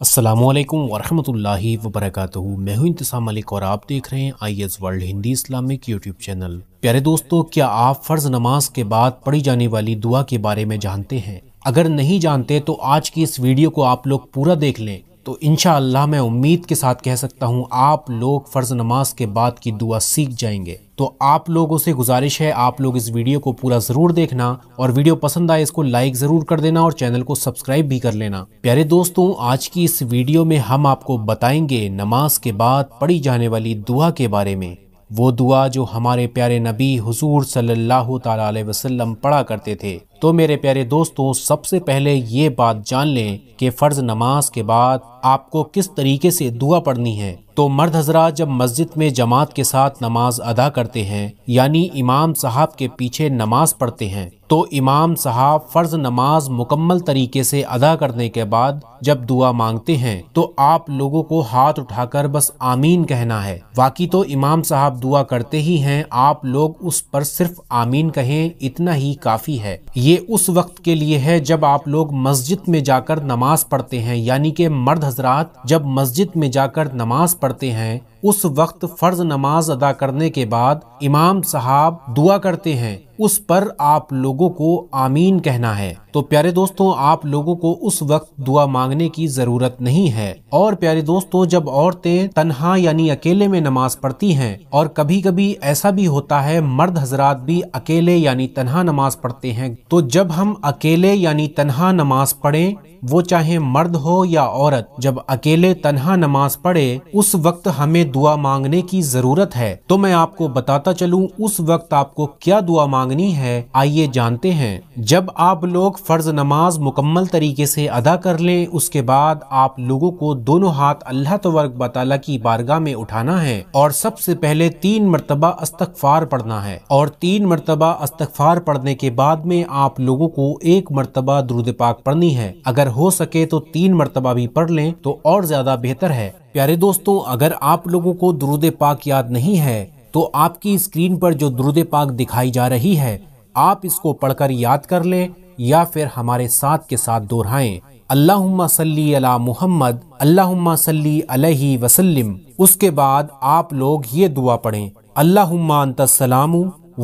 असलम वरहमतुल्लाहि वबरकातुहू। मैं हूँ इंतसाम मलिक और आप देख रहे हैं I S world Hindi Islamic YouTube channel. प्यारे दोस्तों, क्या आप फ़र्ज़ नमाज़ के बाद पढ़ी जाने वाली दुआ के बारे में जानते हैं? अगर नहीं जानते तो आज की इस वीडियो को आप लोग पूरा देख लें। तो इनशा मैं उम्मीद के साथ कह सकता हूँ, आप लोग फ़र्ज़ नमाज़ के बाद की दुआ सीख जाएँगे। तो आप लोगों से गुजारिश है, आप लोग इस वीडियो को पूरा ज़रूर देखना और वीडियो पसंद आए इसको लाइक ज़रूर कर देना और चैनल को सब्सक्राइब भी कर लेना। प्यारे दोस्तों, आज की इस वीडियो में हम आपको बताएँगे नमाज़ के बाद पढ़ी जाने वाली दुआ के बारे में। वो दुआ जो हमारे प्यारे नबी हुजूर सल्लल्लाहु अलैहि पढ़ा करते थे। तो मेरे प्यारे दोस्तों, सबसे पहले ये बात जान लें कि फ़र्ज़ नमाज़ के बाद आपको किस तरीके से दुआ पढ़नी है। तो मर्द हजरा जब मस्जिद में जमात के साथ नमाज़ अदा करते हैं, यानी इमाम साहब के पीछे नमाज़ पढ़ते हैं तो इमाम साहब फ़र्ज़ नमाज़ मुकम्मल तरीके से अदा करने के बाद जब दुआ मांगते हैं तो आप लोगों को हाथ उठाकर बस आमीन कहना है। बाकी तो इमाम साहब दुआ करते ही हैं, आप लोग उस पर सिर्फ़ आमीन कहें, इतना ही काफ़ी है। ये उस वक्त के लिए है जब आप लोग मस्जिद में जाकर नमाज़ पढ़ते हैं, यानी कि मर्द हजरात जब मस्जिद में जाकर नमाज़ पढ़ते हैं उस वक्त फ़र्ज़ नमाज़ अदा करने के बाद इमाम साहब दुआ करते हैं, उस पर आप लोगों को आमीन कहना है। तो प्यारे दोस्तों, आप लोगों को उस वक्त दुआ मांगने की ज़रूरत नहीं है। और प्यारे दोस्तों, जब औरतें तनहा यानी अकेले में नमाज़ पढ़ती हैं, और कभी कभी ऐसा भी होता है, मर्द हजरात भी अकेले यानी तनहा नमाज़ पढ़ते हैं। तो जब हम अकेले यानी तनहा नमाज़ पढ़ें, वो चाहे मर्द हो या औरत, जब अकेले तनहा नमाज़ पढ़े, उस वक्त हमें दुआ मांगने की ज़रूरत है। तो मैं आपको बताता चलूँ, उस वक्त आपको क्या दुआ मांगनी है, आइए जानते हैं। जब आप लोग फ़र्ज़ नमाज़ मुकम्मल तरीके से अदा कर लें, उसके बाद आप लोगों को दोनों हाथ अल्लाह तवर्क बताला की बारगाह में उठाना है और सबसे पहले तीन मरतबा अस्तगफार पढ़ना है। और तीन मरतबा अस्तगफार पढ़ने के बाद में आप लोगों को एक मरतबा द्रुद पाक पढ़नी है। अगर हो सके तो तीन मरतबा भी पढ़ लें तो और ज़्यादा बेहतर है। प्यारे दोस्तों, अगर आप लोगों को द्रुद पाक याद नहीं है तो आपकी स्क्रीन पर जो द्रुद पाक दिखाई जा रही है, आप इसको पढ़कर याद कर लें या फिर हमारे साथ के साथ दोहराएँ। अल्लाहुम्मा सल्ली अला मुहम्मद, अल्लाहुम्मा सल्ली अलैहि वसल्लम। उसके बाद आप लोग ये दुआ पढ़ें। अल्लाहुम्मा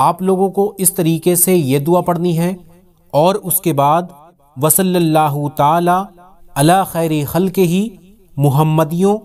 आप लोगों को इस तरीके से ये दुआ पढ़नी है। और उसके बाद, वसल्लल्लाहु ताला अला खैर खल के ही मुहम्मदियों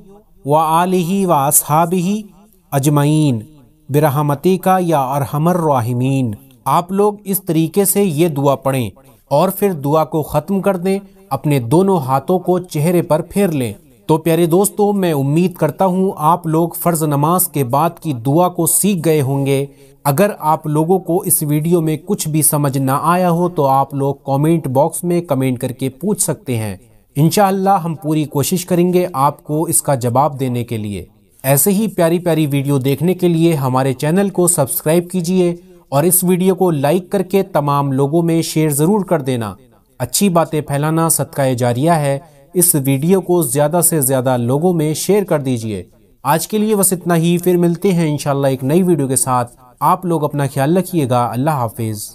व आलही व असहाबी अजमैन बिरहमती का या अरहमर राहिमीन। आप लोग इस तरीके से ये दुआ पढ़ें और फिर दुआ को ख़त्म कर दें, अपने दोनों हाथों को चेहरे पर फेर लें। तो प्यारे दोस्तों, मैं उम्मीद करता हूँ आप लोग फ़र्ज़ नमाज़ के बाद की दुआ को सीख गए होंगे। अगर आप लोगों को इस वीडियो में कुछ भी समझ ना आया हो तो आप लोग कमेंट बॉक्स में कमेंट करके पूछ सकते हैं। इनशाला हम पूरी कोशिश करेंगे आपको इसका जवाब देने के लिए। ऐसे ही प्यारी प्यारी वीडियो देखने के लिए हमारे चैनल को सब्सक्राइब कीजिए और इस वीडियो को लाइक करके तमाम लोगों में शेयर ज़रूर कर देना। अच्छी बातें फैलाना सदका जारिया है। इस वीडियो को ज़्यादा से ज़्यादा लोगों में शेयर कर दीजिए। आज के लिए बस इतना ही। फिर मिलते हैं इनशाला एक नई वीडियो के साथ। आप लोग अपना ख्याल रखिएगा। अल्लाह हाफिज़।